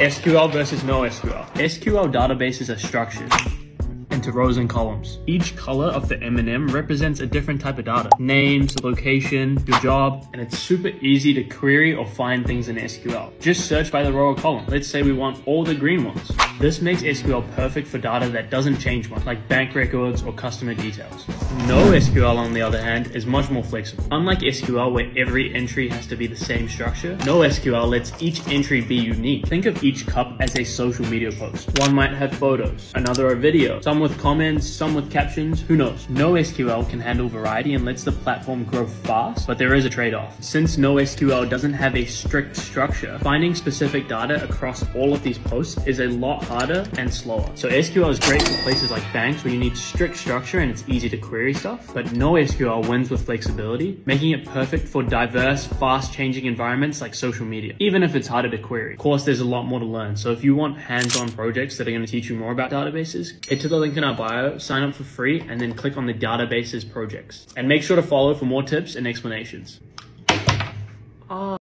SQL versus NoSQL. SQL databases are structured into rows and columns. Each color of the M&M represents a different type of data. Names, location, your job, and it's super easy to query or find things in SQL. Just search by the row or column. Let's say we want all the green ones. This makes SQL perfect for data that doesn't change much, like bank records or customer details. NoSQL, on the other hand, is much more flexible. Unlike SQL, where every entry has to be the same structure, NoSQL lets each entry be unique. Think of each cup as a social media post. One might have photos, another a video, some with comments, some with captions, who knows. NoSQL can handle variety and lets the platform grow fast, but there is a trade-off. Since NoSQL doesn't have a strict structure, finding specific data across all of these posts is a lot harder and slower. So SQL is great for places like banks where you need strict structure and it's easy to query stuff, but NoSQL wins with flexibility, making it perfect for diverse, fast changing environments like social media, even if it's harder to query. Of course, there's a lot more to learn. So if you want hands-on projects that are going to teach you more about databases, head to the link in our bio, sign up for free, and then click on the databases projects. And make sure to follow for more tips and explanations. Ah.